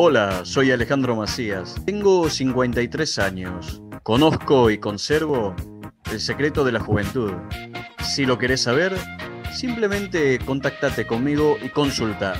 Hola, soy Alejandro Macías. Tengo 53 años. Conozco y conservo el secreto de la juventud. Si lo querés saber, simplemente contactate conmigo y consulta